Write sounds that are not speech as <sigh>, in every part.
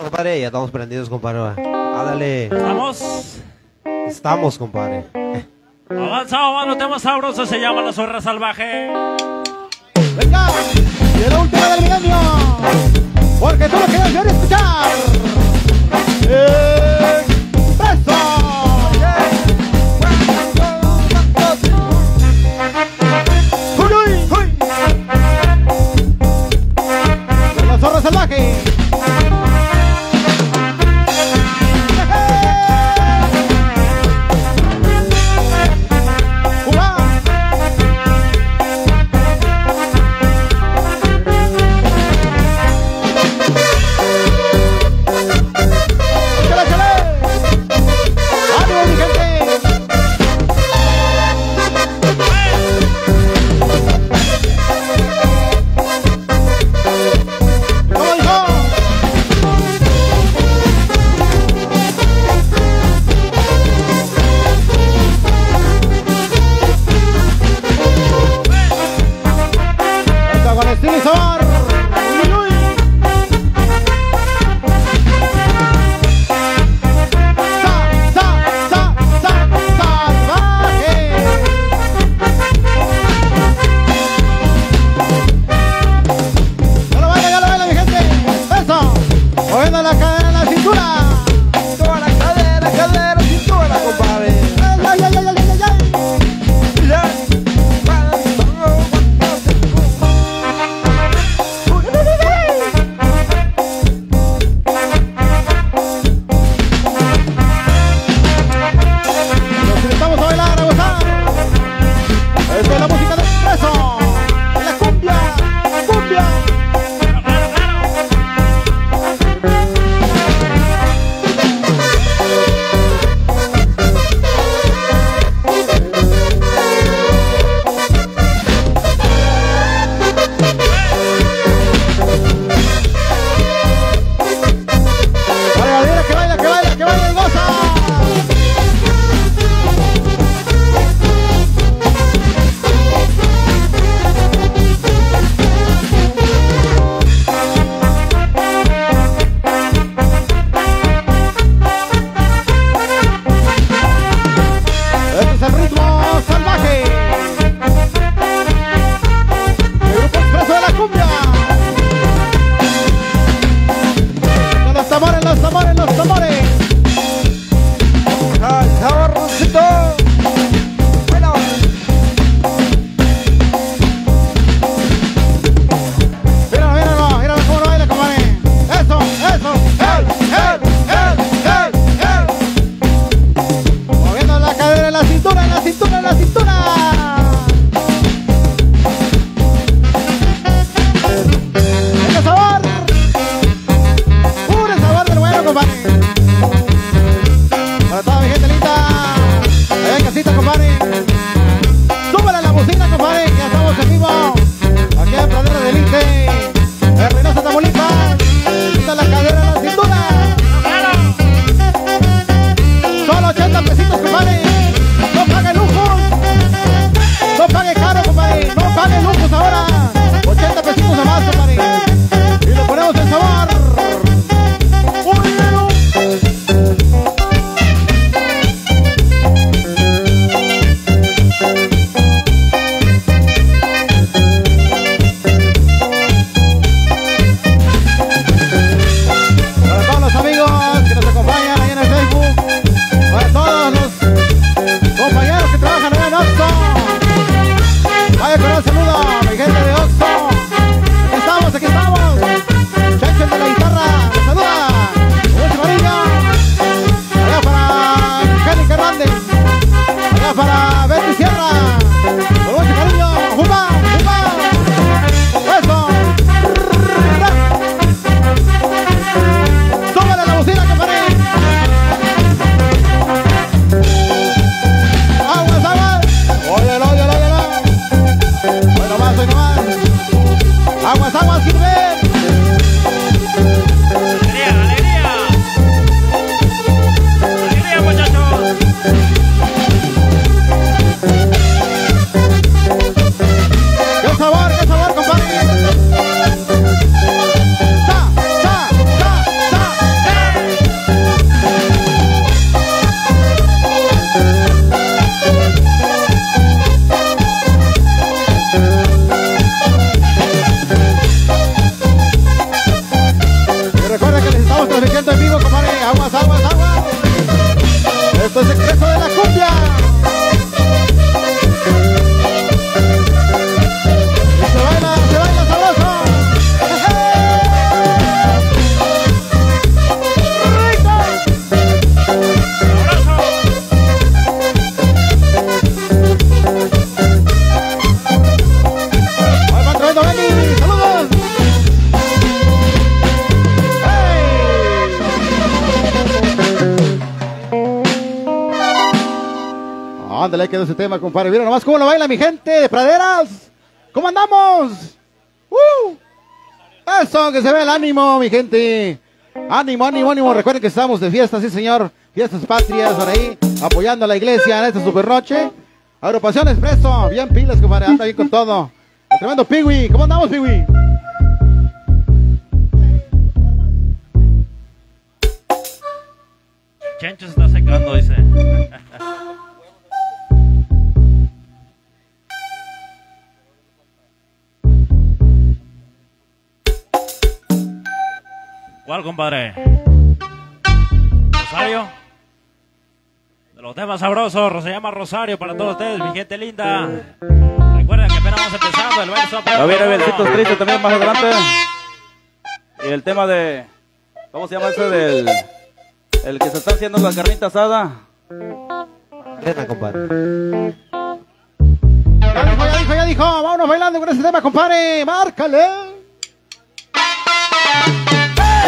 Compadre, ya estamos prendidos, compadre. Ándale. estamos Estamos, compadre. Avanzamos, mano. Tema sabroso se llama La Zorra Salvaje. Venga, y un tema del milenio. Porque tú lo quieres escuchar. ¡Eh! al ritmo. Compadre. Mira nomás cómo lo baila mi gente de praderas. ¿Cómo andamos? ¡Uh! Eso, que se ve el ánimo, mi gente. Ánimo, ánimo, ánimo. Recuerden que estamos de fiesta, sí, señor. Fiestas patrias por ahí, apoyando a la iglesia en esta super noche. Agrupación Expreso, bien pilas, compadre. Anda bien con todo. El tremendo Piwi. ¿Cómo andamos, Piwi? Chencho se está secando, dice. <laughs> ¿Cuál, compadre? Rosario. De los temas sabrosos, se llama Rosario para todos ustedes, mi gente linda. Recuerden que apenas vamos empezando, el está Ya viene bueno. Besitos Tristes también más adelante. Y el tema de. ¿Cómo se llama ese del. El que se está haciendo la carnita asada? Neta, compadre. Ya dijo, ya dijo, ya dijo. Vámonos bailando con ese tema, compadre. Márcale.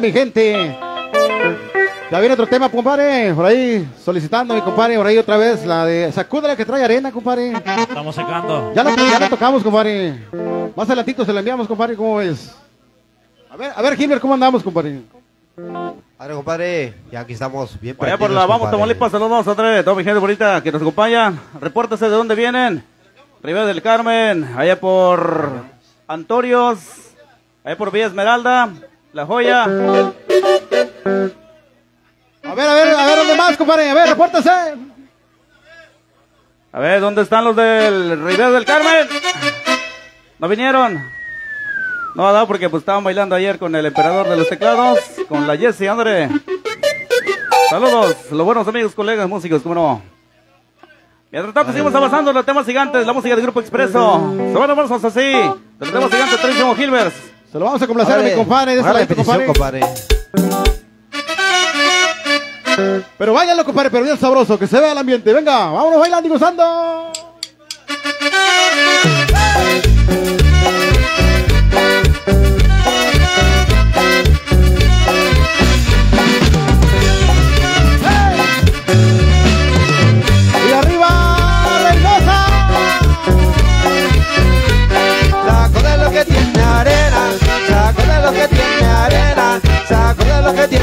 mi gente? Ya viene otro tema, compadre. Por ahí solicitando, mi compadre. Por ahí otra vez la de Sacúdela que trae arena, compadre. Estamos secando. Ya la, ya la tocamos, compadre. Más adelantito se la enviamos, compadre. ¿Cómo ves? A ver, a ver, Gilbert, ¿cómo andamos, compadre? Padre, compadre, ya aquí estamos bien Allá por la Vamos. Tamaulipas, saludos a toda mi gente bonita que nos acompaña. Repórtese de dónde vienen. Rivera del Carmen, allá por Antorios, allá por Villa Esmeralda, La Joya. A ver, a ver, a ver, ¿dónde más, compadre? A ver, repórtese. A ver, ¿dónde están los del Rivera del Carmen? ¿No vinieron? No, ha dado porque pues estaban bailando ayer con el emperador de los teclados, con la Jessie, André. Saludos, los buenos amigos, colegas, músicos, cómo no. Mientras tanto, seguimos avanzando en los temas gigantes, la música del Grupo Expreso. Se van a así, de los temas gigantes, Trísimo Gilbert. Se lo vamos a complacer a mi compadre. De ladito, petición, compadre. compadre. Pero váyanlo, compadre, pero bien sabroso, que se vea el ambiente. Venga, vámonos bailando y gozando. Que tiene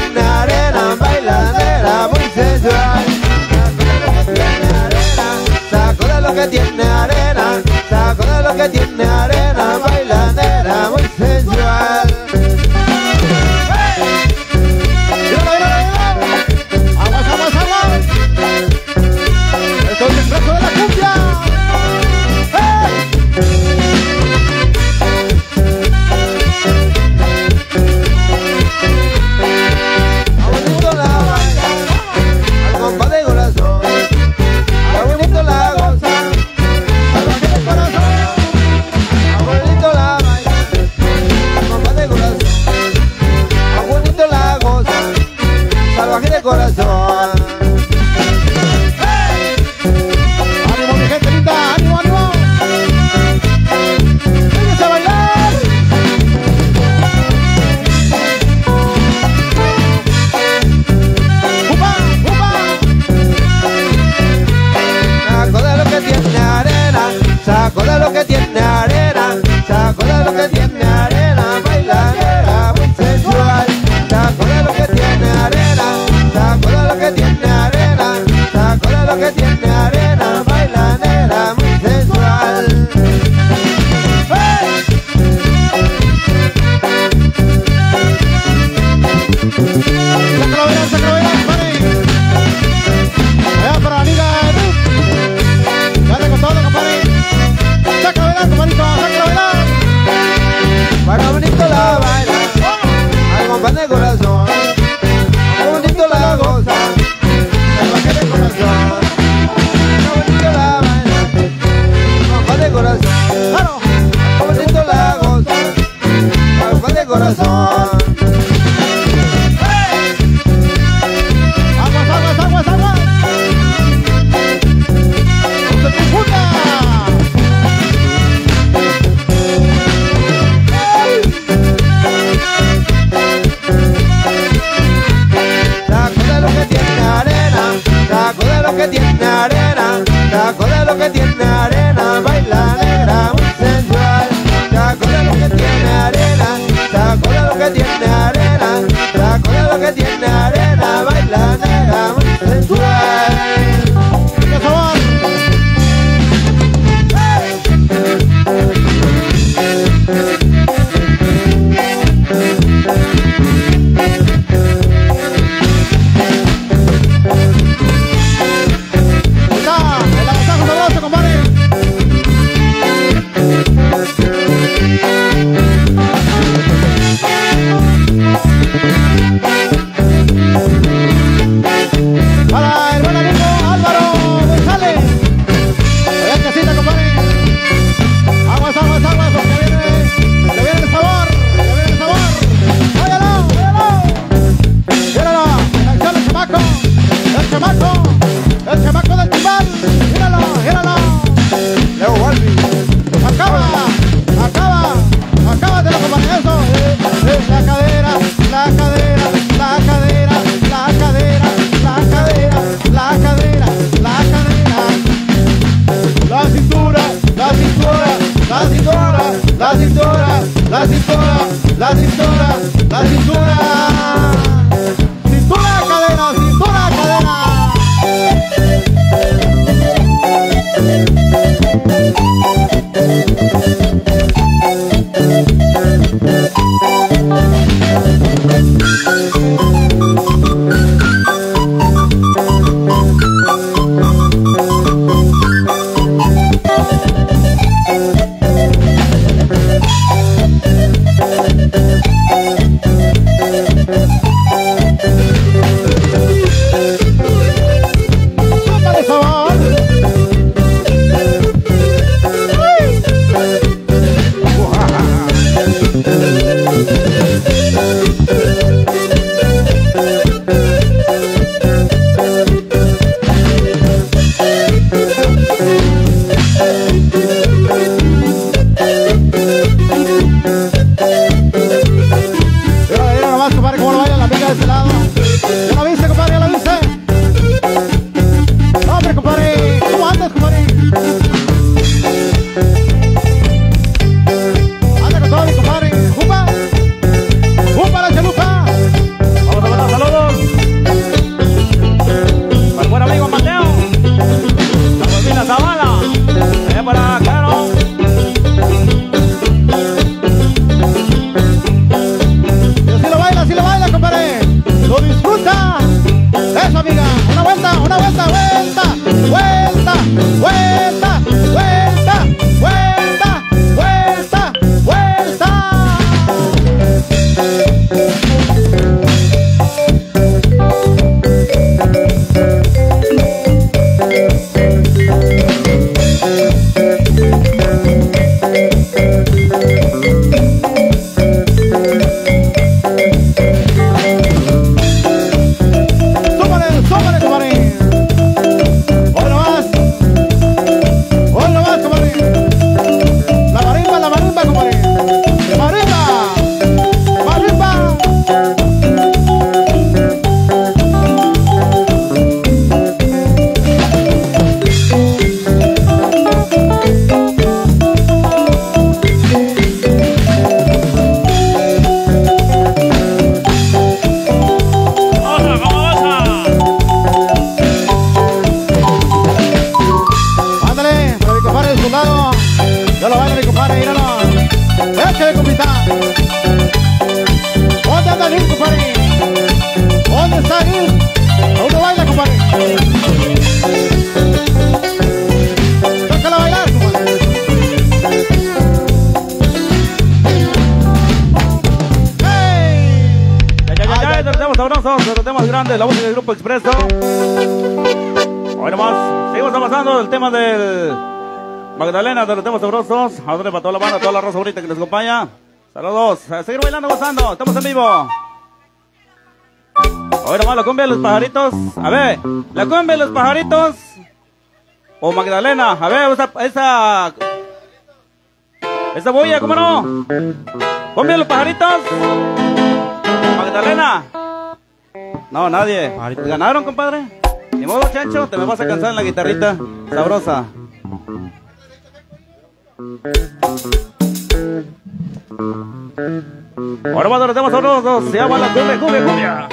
temas sabrosos, los temas grandes, la música del Grupo Expreso. Hoy nomás, seguimos avanzando el tema del Magdalena, de los temas sabrosos. A donde para toda la banda, toda la raza bonita que nos acompaña. Saludos, a seguir bailando, gozando, estamos en vivo. Hoy nomás la cumbia de los pajaritos. A ver, la cumbia de los pajaritos. O Magdalena, a ver, esa, esa, esa bulla, ¿cómo no? Cumbia de los pajaritos. Magdalena. No, nadie. ¿Ganaron, compadre? Ni modo, chancho, te me vas a cansar en la guitarrita. Sabrosa. Ahora va, los temas sabrosos. Se llama la cumbia, cumbia, cumbia.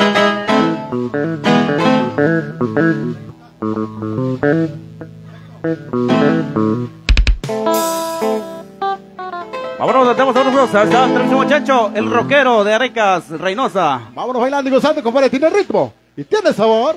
Vámonos, los temas sabrosos. Ahí está próximo chancho, el rockero de Arecas, Reynosa. Vámonos bailando y gozando, compadre. Tiene ritmo y tiene sabor.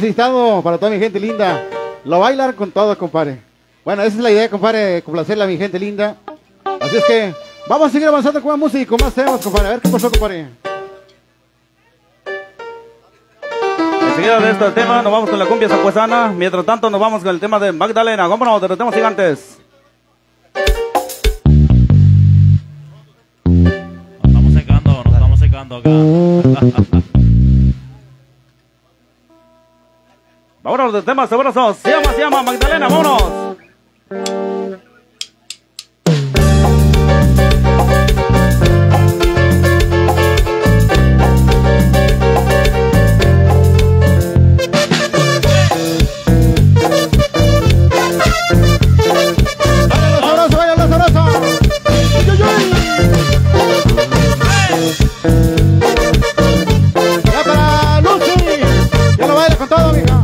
necesitamos para toda mi gente linda. Lo bailar con todo, compadre. Bueno, esa es la idea, compadre, complacerla a mi gente linda. Así es que vamos a seguir avanzando con más música y con más temas, compadre. A ver qué pasó, compadre. Enseguida de este tema nos vamos con la cumbia zapuesana. Mientras tanto nos vamos con el tema de Magdalena. Vámonos, derretemos gigantes. Nos estamos secando, nos estamos secando acá. <laughs> Vámonos de temas sabrosos. Se llama, se llama Magdalena, vámonos. Ya para Lucy. Ya lo baila con todo, mija.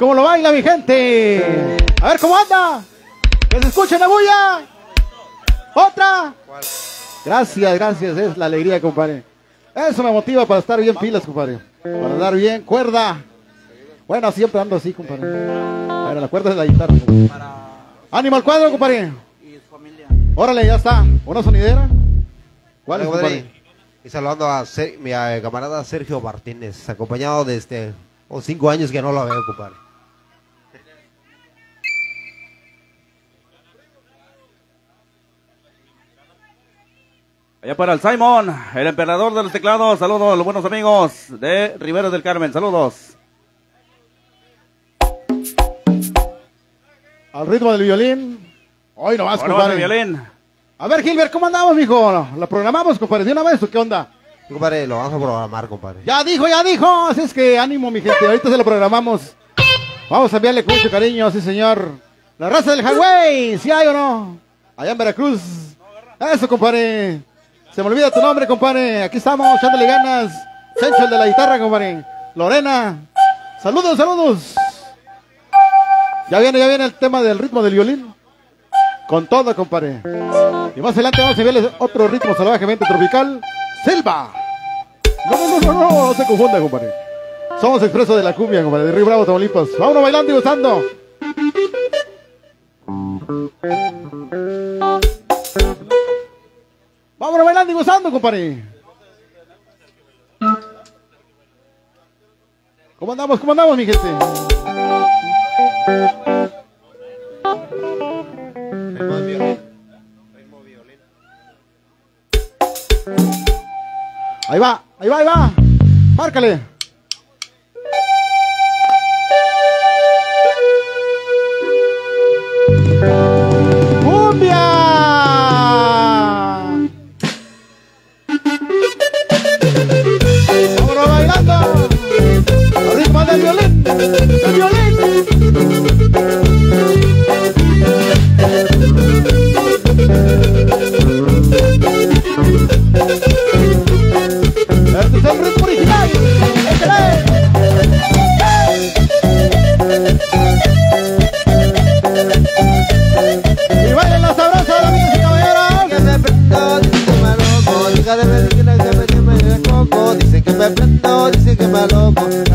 Cómo lo baila mi gente. A ver cómo anda. Que se escuche la bulla. Otra. Gracias, gracias. Es la alegría, compadre. Eso me motiva para estar bien pilas, compadre. Para dar bien cuerda. Bueno, siempre ando así, compadre. Pero la cuerda es la guitarra. compadre. Ánimo al cuadro, compadre. Órale, ya está. ¿Una sonidera? ¿Cuál es, compadre. Y saludando a Ser- mi eh, camarada Sergio Martínez, acompañado de este, oh, cinco años que no lo veo, compadre. Allá para el Simon, el emperador de los teclados. Saludos, los buenos amigos de Riveros del Carmen. Saludos. Al ritmo del violín. Hoy nomás, el compadre. violín. A ver, Gilbert, ¿cómo andamos, mijo? ¿La programamos, compadre? ¿De una vez o qué onda? Sí, compadre, lo vamos a programar, compadre. Ya dijo, ya dijo. Así es que ánimo, mi gente. Ahorita se lo programamos. Vamos a enviarle con mucho cariño, sí, señor. La raza del highway, ¿sí hay o no? Allá en Veracruz. Eso, compadre. Se me olvida tu nombre, compadre. Aquí estamos, echándole ganas. Sencho, el de la guitarra, compadre. Lorena. Saludos, saludos. Ya viene, ya viene el tema del ritmo del violín. Con todo, compadre. Y más adelante vamos a enviarles otro ritmo salvajemente tropical. Silva. No, no, no, no, no, no se confunda, compadre. Somos Expreso de la Cumbia, compadre, de Río Bravo, Tamaulipas. Vámonos bailando y gozando. Vámonos bailando y gozando, compadre. ¿Cómo andamos? ¿Cómo andamos, mi gente? Ahí va, ahí va, ahí va. Márcale. Original. Échale. Y bailen la sabrosa, damas y caballeros. Que me prendo, dice que me loco. Diga de que me coco. Dice que me prendo, dice que me loco.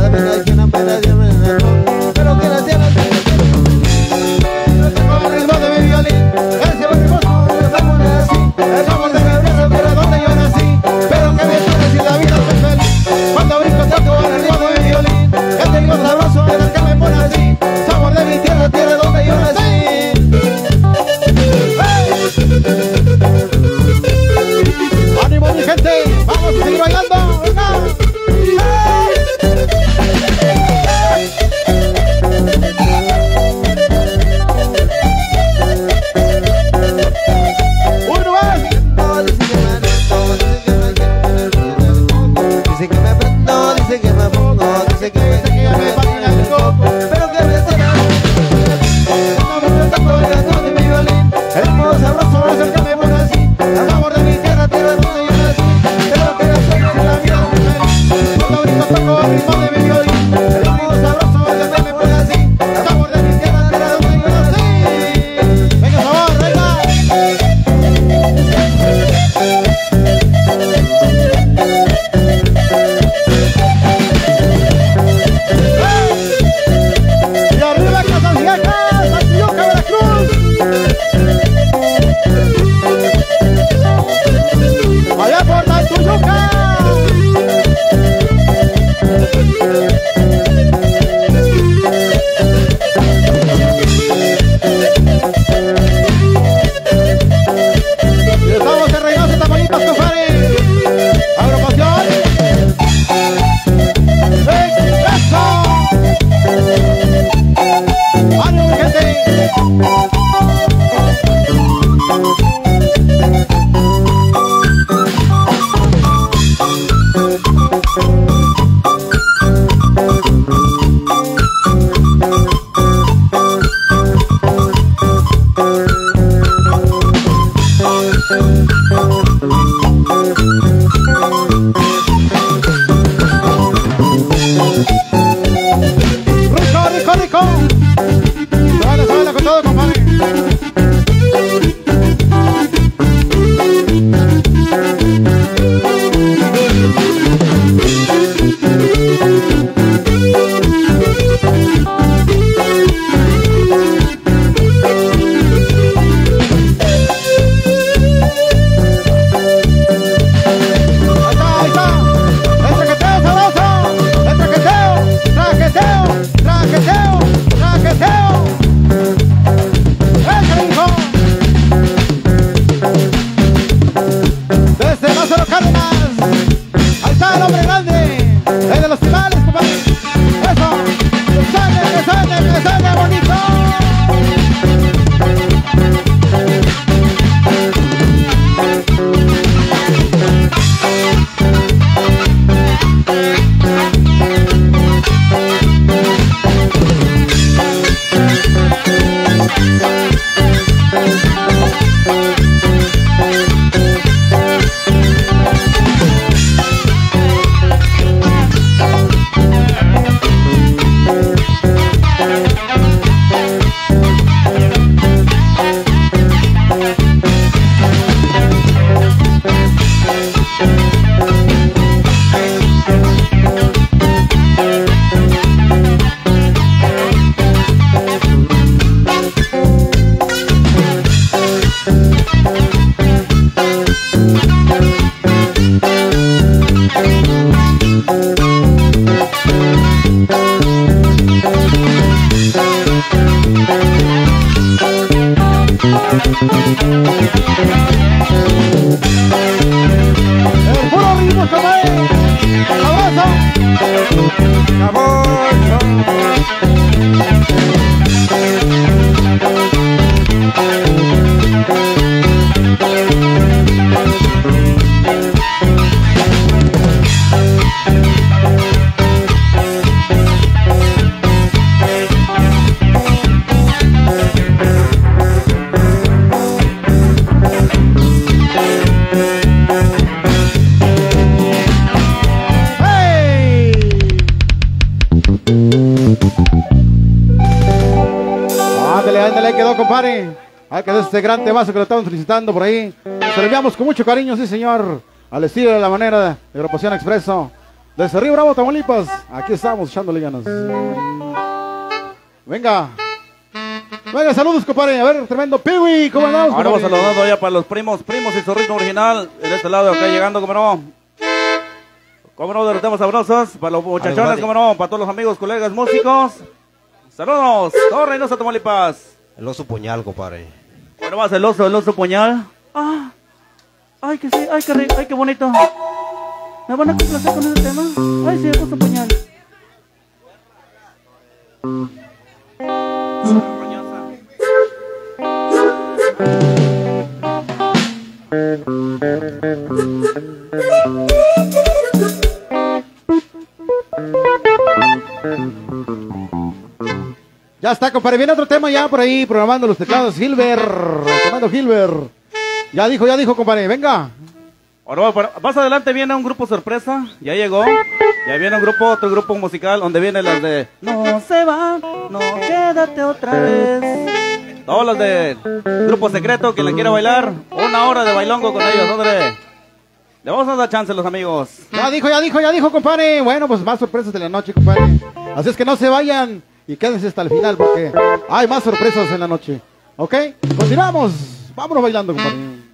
Este gran temazo que lo estamos felicitando por ahí. Se lo enviamos con mucho cariño, sí, señor. Al estilo de la manera de Agrupación Expreso. Desde Río Bravo, Tamaulipas. Aquí estamos echándole ganas. Venga. Venga, saludos, compadre. A ver, tremendo Piwi, ¿cómo andamos? Ahora vamos saludando ya para los primos, primos y su ritmo original. De este lado, acá llegando, como no. Como no, de los temas sabrosos. Para los muchachones, como no. Para todos los amigos, colegas, músicos. Saludos. Todo Reynosa, Tamaulipas. El oso puñal, compadre. Bueno, más el oso, el oso puñal. Ah. Ay, que sí, ay, qué rico, ay, qué bonito. ¿Me van a complacer con ese tema? Ay, sí, el oso puñal. Ya está, compadre. Viene otro tema ya por ahí, programando los teclados. Gilbert, el comando Gilbert. Ya dijo, ya dijo, compadre. Venga. Ahora, más adelante viene un grupo sorpresa, ya llegó. Ya viene un grupo, otro grupo musical, donde vienen las de No se va, no quédate otra vez. Todos los de grupo secreto, quien la quiera bailar, una hora de bailongo con ellos, hombre. Le vamos a dar chance los amigos. Ya dijo, ya dijo, ya dijo, compadre. Bueno, pues más sorpresas de la noche, compadre. Así es que no se vayan y quédense hasta el final porque hay más sorpresas en la noche. ¿Ok? Continuamos. Vámonos bailando, compadre.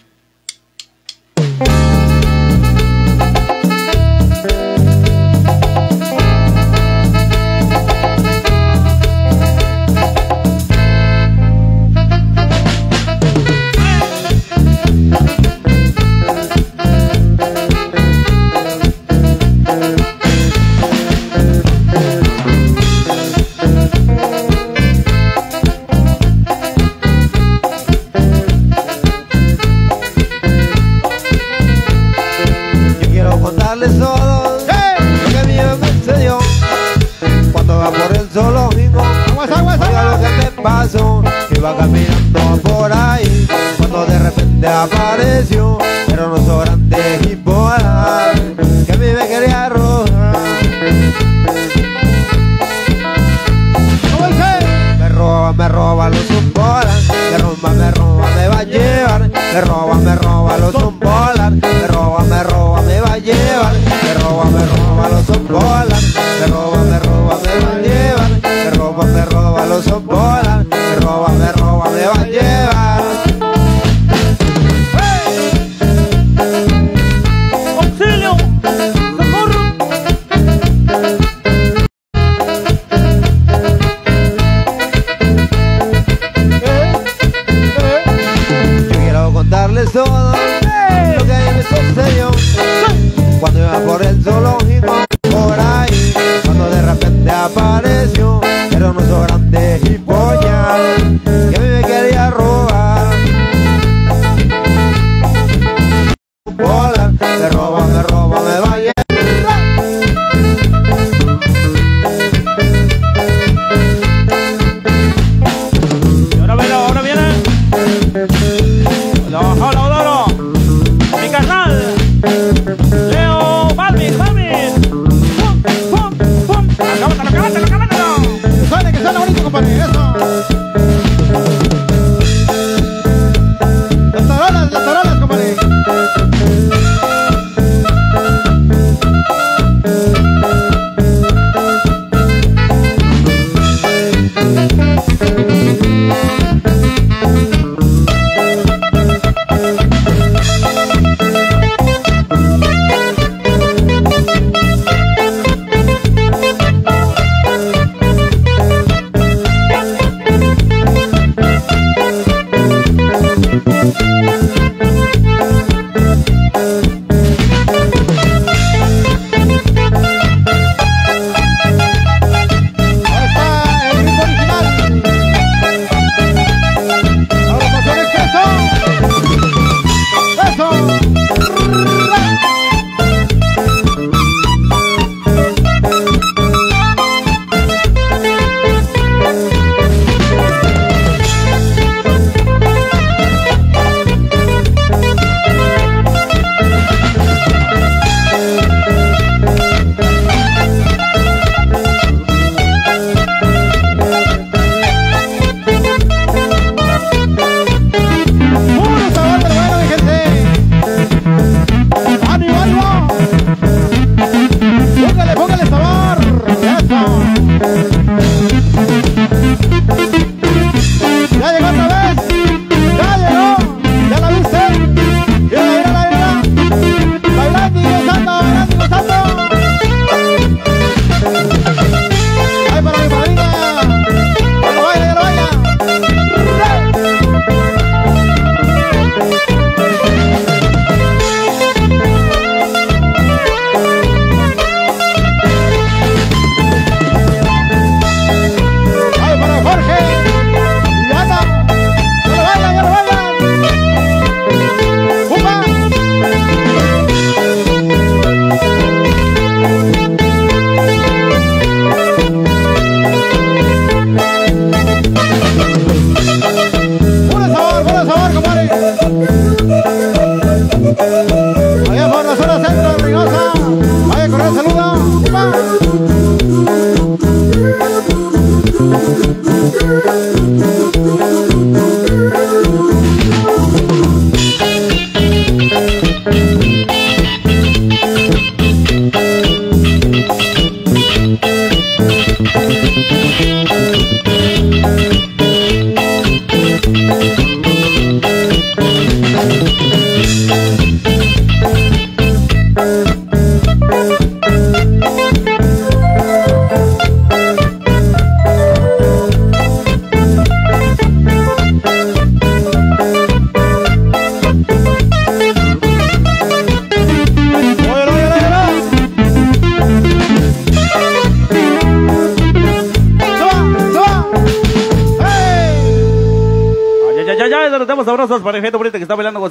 Iba caminando por ahí Cuando de repente apareció Era un oso grande y polar Que a mí me quería robar. Me roba, me roba los zumbolas Me roba, me roba, me va a llevar Me roba, me roba los zumbolas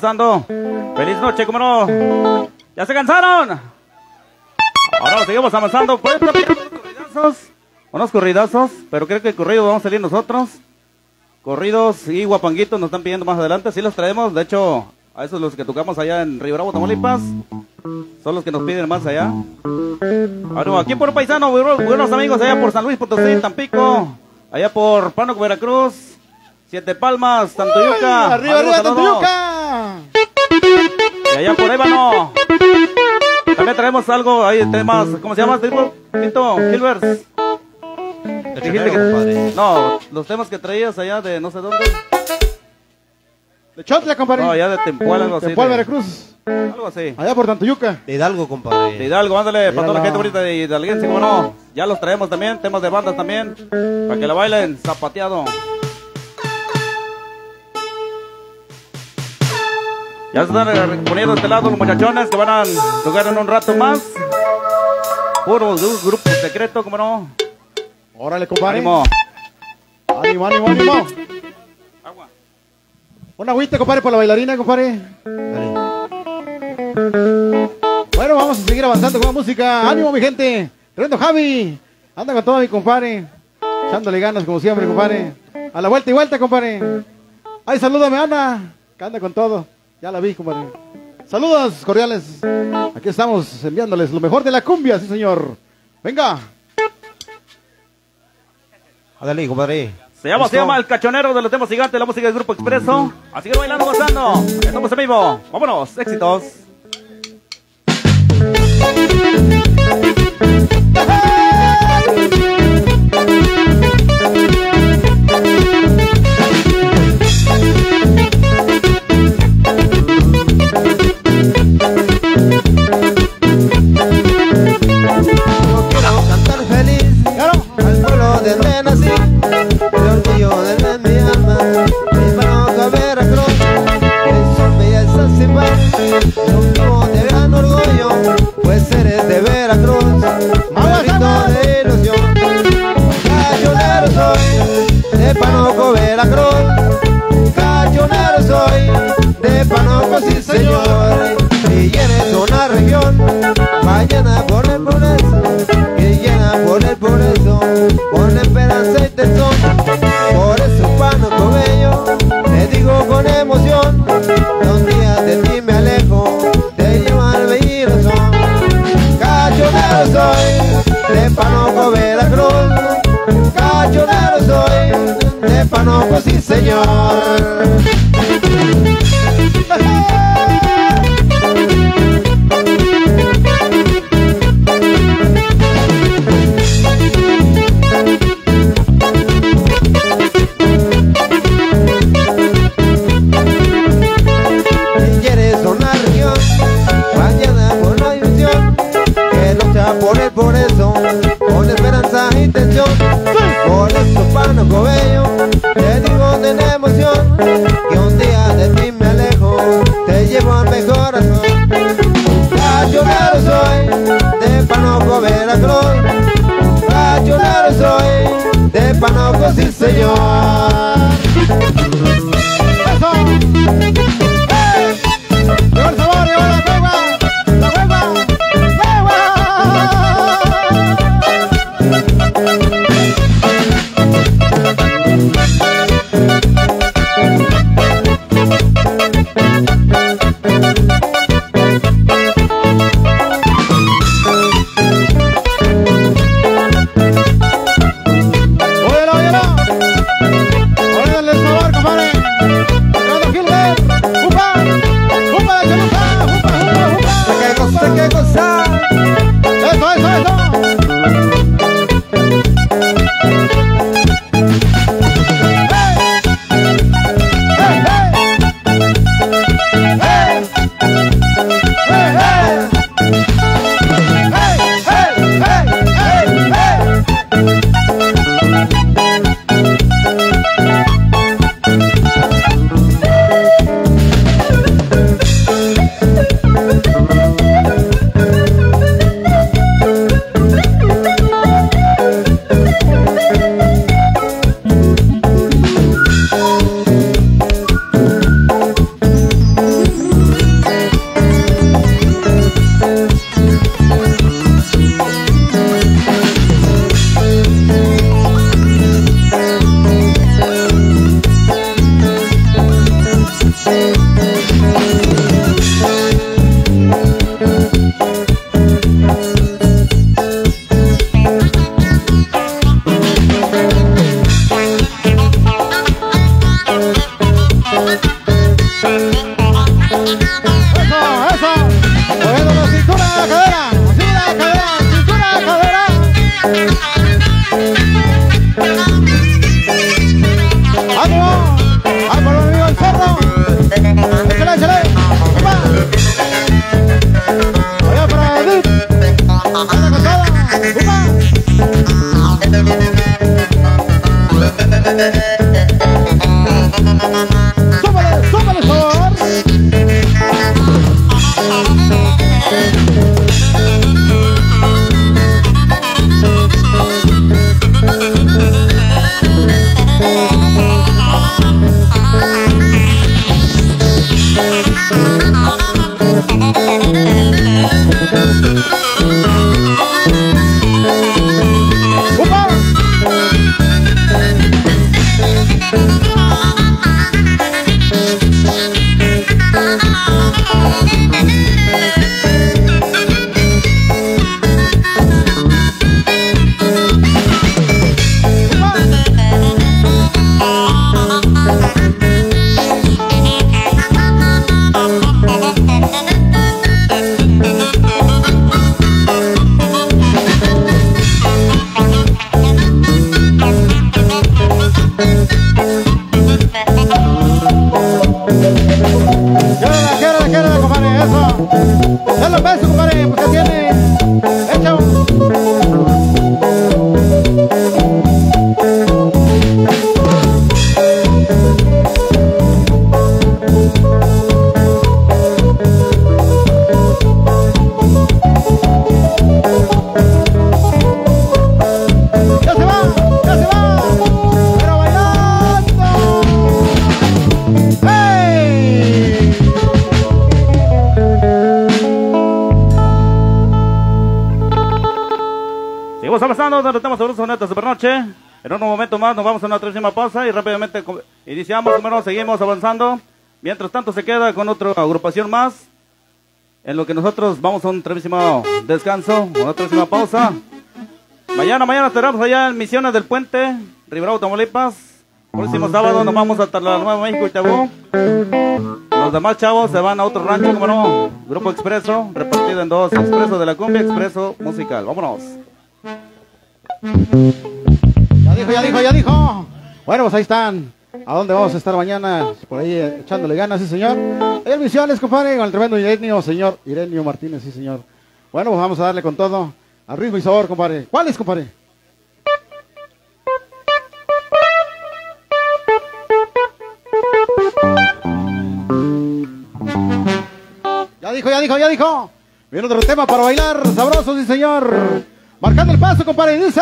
gozando. Feliz noche, cómo no. ¿Ya se cansaron? Ahora seguimos avanzando. Por unos corridazos. Unos corridazos, pero creo que el corrido vamos a salir nosotros. Corridos y guapanguitos nos están pidiendo más adelante. Sí los traemos, de hecho, a esos los que tocamos allá en Río Bravo, Tamaulipas. Son los que nos piden más allá. Ah, no, aquí por Paisano, buenos, amigos allá por San Luis Potosí, Tampico. Allá por Pánuco, Veracruz. Siete Palmas, Tantoyuca. ¡Arriba, Saludos, arriba, saludos. Y allá por Ébano. También traemos algo ahí, temas, ¿cómo se llama? Tipo, Tito, Gilbert. Dijiste que- No, los temas que traías allá de no sé dónde. De Chotla, compadre. No, allá de Tempual, algo así. Tempual, de- Veracruz. Algo así. Allá por Tantuyuca. De Hidalgo, De compadre. Hidalgo, ándale, para toda la gente bonita de Hidalguense, cómo no. Ya los traemos también, temas de bandas también, para que la bailen zapateado. Ya se están poniendo de este lado los muchachones que van a tocar en un rato más. Puro gru- grupo secreto, cómo no. Órale, compadre. Ánimo. Ánimo, ánimo, ánimo. Una agüita, compadre, para la bailarina, compadre. Dale. Bueno, vamos a seguir avanzando con la música. Ánimo, mi gente. Tremendo Javi. Anda con todo, mi compadre. Echándole ganas, como siempre, compadre. A la vuelta y vuelta, compadre. Ay, salúdame, Ana. Que anda con todo. Ya la vi, compadre. Saludos cordiales. Aquí estamos enviándoles lo mejor de la cumbia, sí, señor. Venga. Ándale, compadre. Se llama, se llama El Cachonero de los temas gigantes, la música del Grupo Expreso. Así que bailando, gozando. Estamos en vivo. Vámonos, éxitos. Una región, mañana por el progreso, que llena por el progreso, con esperanza y tesón, por eso Panoco bello, te digo con emoción, un día de ti me alejo, de llevarme y razón, cachonero soy, de Panoco, Veracruz, cachonero soy, de Panoco, sí señor. Veracruz, rachonero soy, de Panoco, sí señor. Supernoche. En un momento más nos vamos a una próxima pausa y rápidamente iniciamos, bueno, seguimos avanzando. Mientras tanto se queda con otra agrupación más. En lo que nosotros vamos a un brevísimo descanso, una próxima pausa. Mañana, mañana estaremos allá en Misiones del Puente, Ribravo, Tamaulipas. Próximo sábado nos vamos hasta la Nueva México y Tabú. Los demás chavos se van a otro rancho, como no. Grupo Expreso, repartido en dos. Expreso de la cumbia, Expreso musical. Vámonos. Ya dijo, ya dijo, ya dijo. Bueno, pues ahí están. ¿A dónde vamos a estar mañana? Por ahí echándole ganas, sí, señor. En Misiones, compadre, con el tremendo Irenio, señor Irenio Martínez, sí, señor. Bueno, pues vamos a darle con todo. Al ritmo y sabor, compadre. ¿Cuál es, compadre? Ya dijo, ya dijo, ya dijo. Viene otro tema para bailar, sabroso, sí, señor. Marcando el paso, compadre, dice.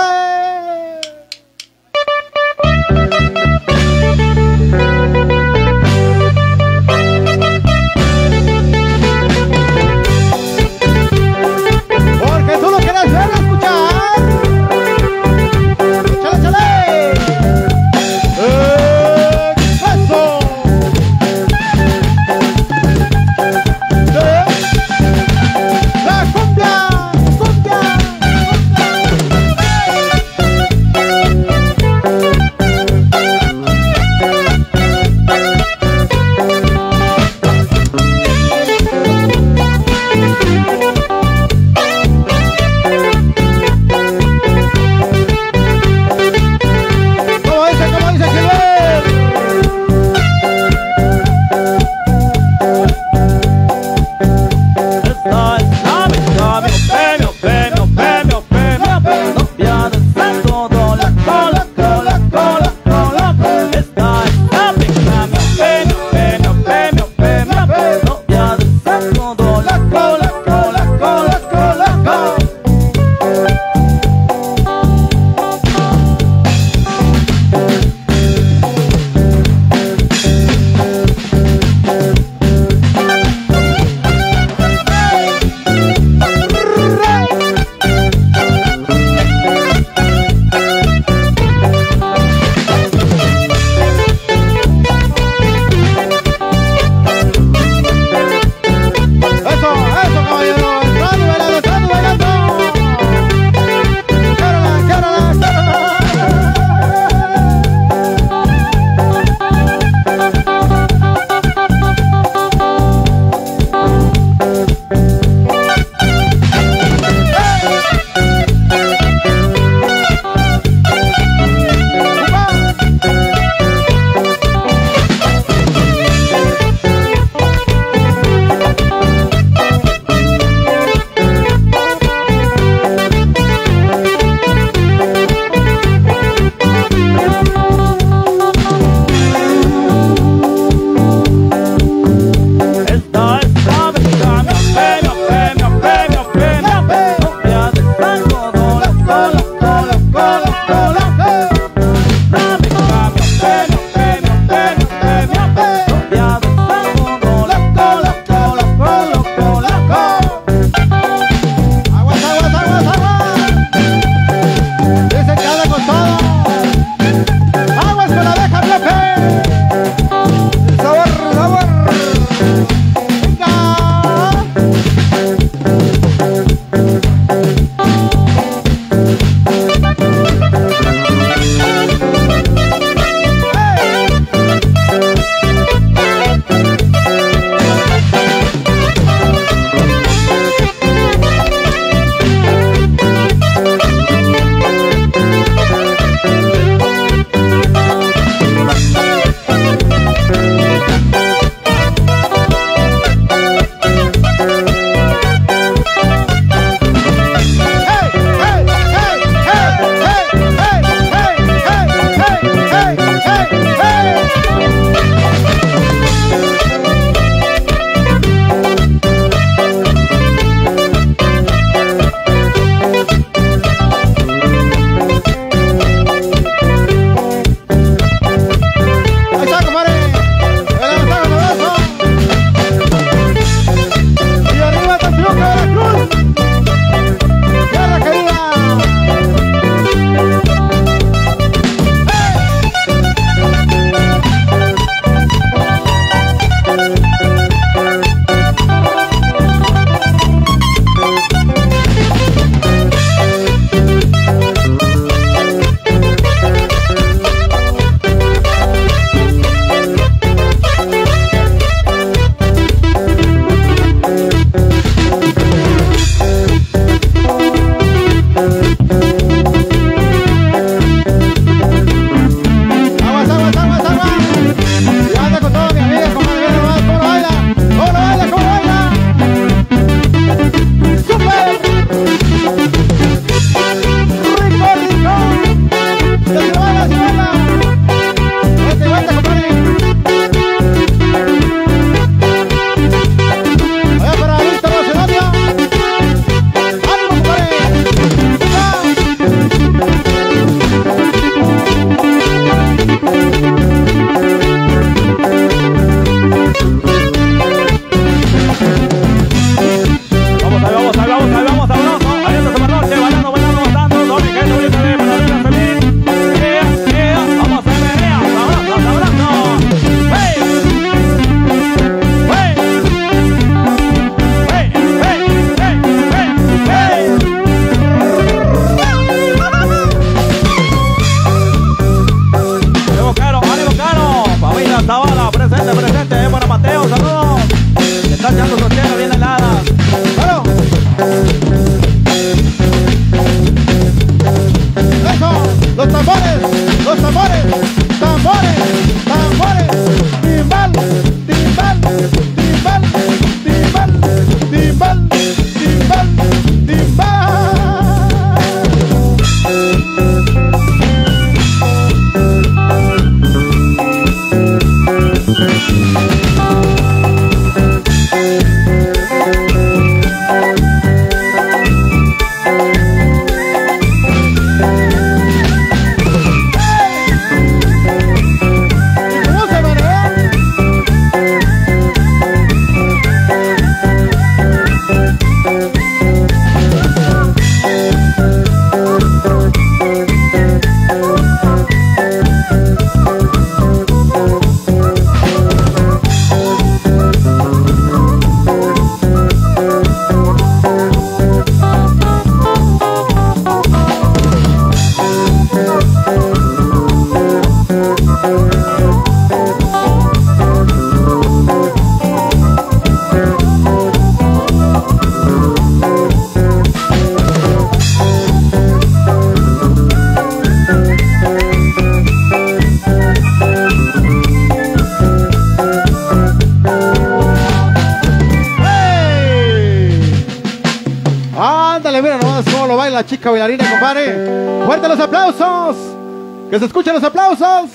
¡Que se escuchen los aplausos!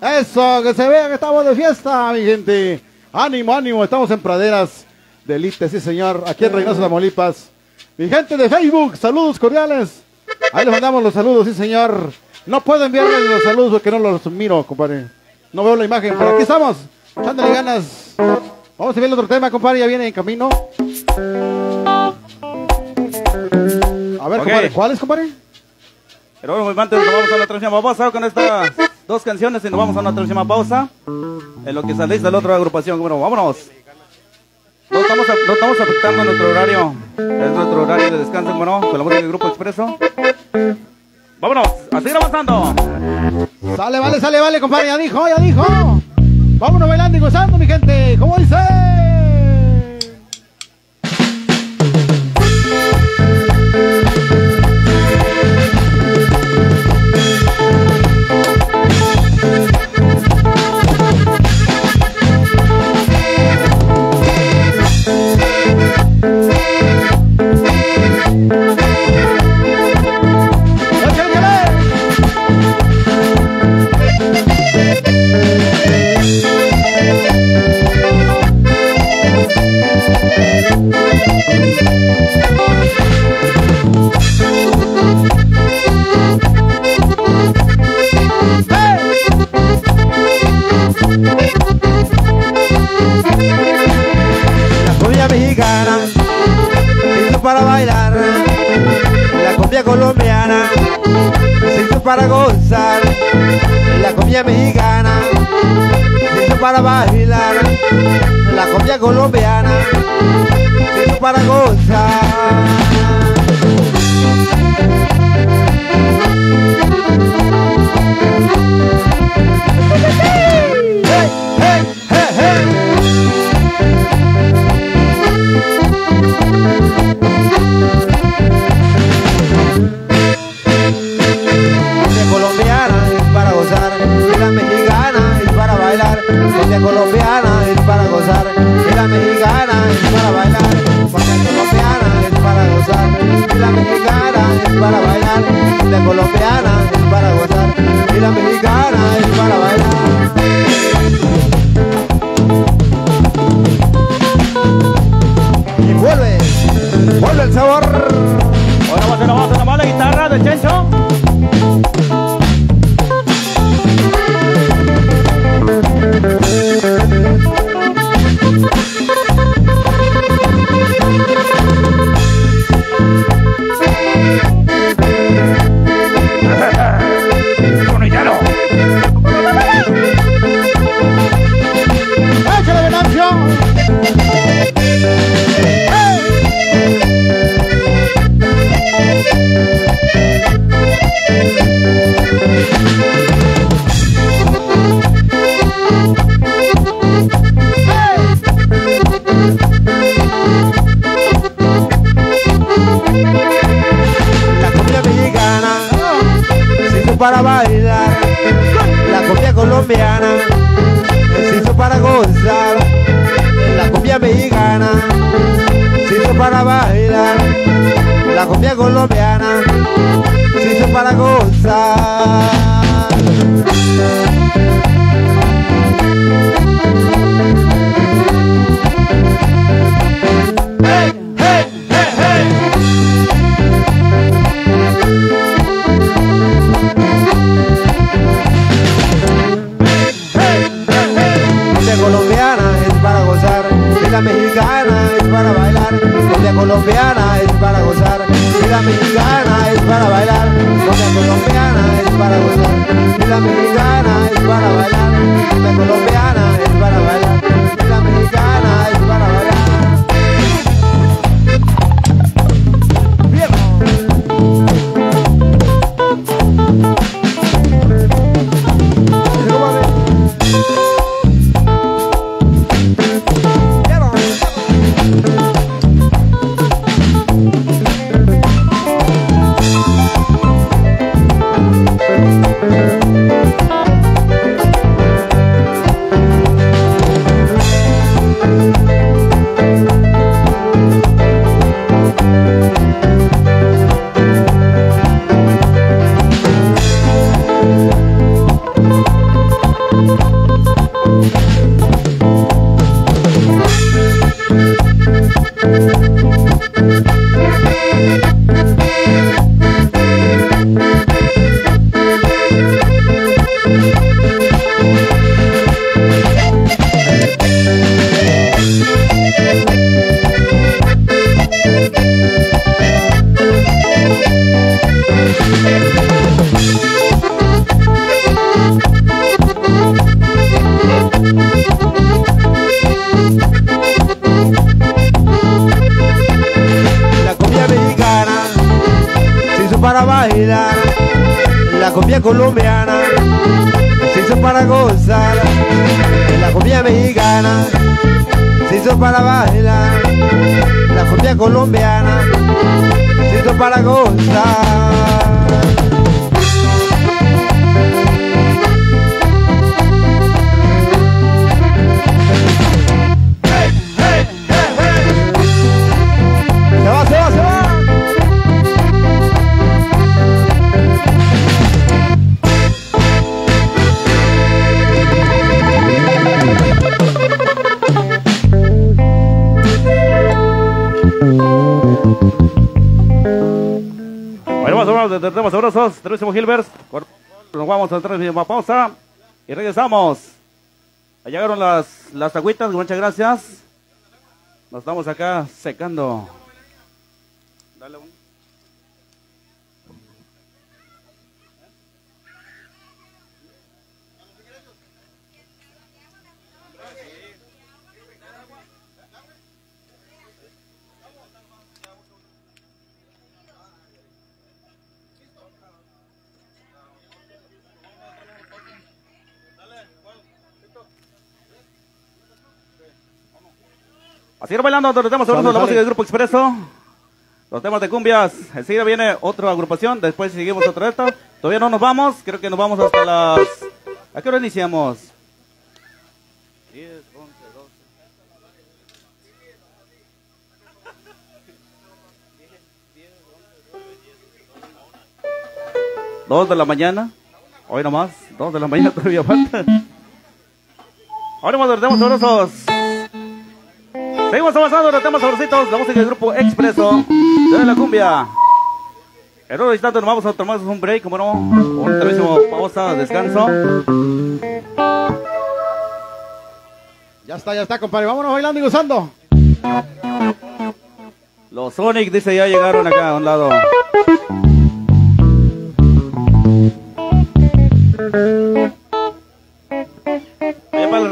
Eso, que se vea que estamos de fiesta, mi gente. Ánimo, ánimo, estamos en praderas de elite, sí señor, aquí en Reynosa, Tamaulipas. Mi gente de Facebook, saludos cordiales. Ahí les mandamos los saludos, sí señor. No puedo enviarles los saludos porque no los miro, compadre. No veo la imagen, pero aquí estamos, echándole ganas. Vamos a ver el otro tema, compadre, ya viene en camino. A ver, Ok. compadre, ¿cuál es, compadre? Pero bueno, muy antes nos vamos a la próxima pausa con estas dos canciones y nos vamos a una próxima pausa. En lo que salís de la otra agrupación. Bueno, vámonos. No estamos, no estamos afectando nuestro horario. Es nuestro horario de descanso, bueno, con la música del Grupo Expreso. Vámonos, a seguir avanzando. Sale, vale, sale, vale, compadre, ya dijo, ya dijo. Vámonos bailando y gozando, mi gente. ¿Cómo dice? Para gozar. La cumbia mexicana se hizo para bailar. La cumbia colombiana se hizo para gozar. Bueno, más o menos, de temas sabrosos, Terrísimo Gilbert. Nos vamos a entrar en una pausa y regresamos. Llegaron las, las agüitas, muchas gracias. Nos estamos acá secando. A seguir bailando los temas sabrosos, Sale, la música del Grupo Expreso. Los temas de cumbias. Enseguida viene otra agrupación. Después seguimos otra esta. Todavía no nos vamos. Creo que nos vamos hasta las. ¿A qué hora iniciamos? 10, 11, 12. Dos de la mañana. Hoy nomás. Dos de la mañana todavía falta. Ahora nos. Seguimos avanzando los temas sabrositos. La música del grupo Expreso de la cumbia. En un instante nos vamos a tomar un break, como no, un brevísimo pausa, descanso. Ya está, ya está, compadre. Vámonos bailando y gozando. Los Sonic, dice, ya llegaron acá a un lado.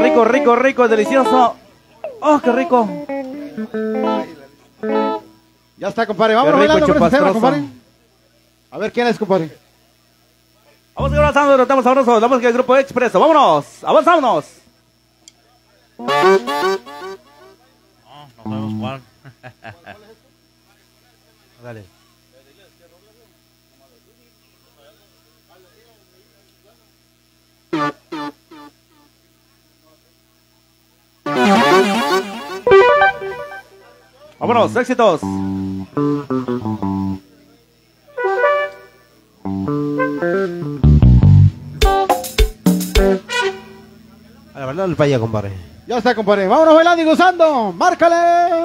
Rico, rico, rico, delicioso. ¡Oh, qué rico! Ya está, compadre. Vámonos rico, bailando con tema, chupastroso. compadre. A ver quién es, compadre. Vamos avanzando, los temas sabrosos, la música del grupo Expreso. ¡Vámonos! ¡Avanzamos! ¡Vámonos! ¡Éxitos! A la verdad, el paya, compadre. Ya está, compadre. Vámonos bailando y gozando. ¡Márcale!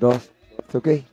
Dos. ¿Ok? Sí,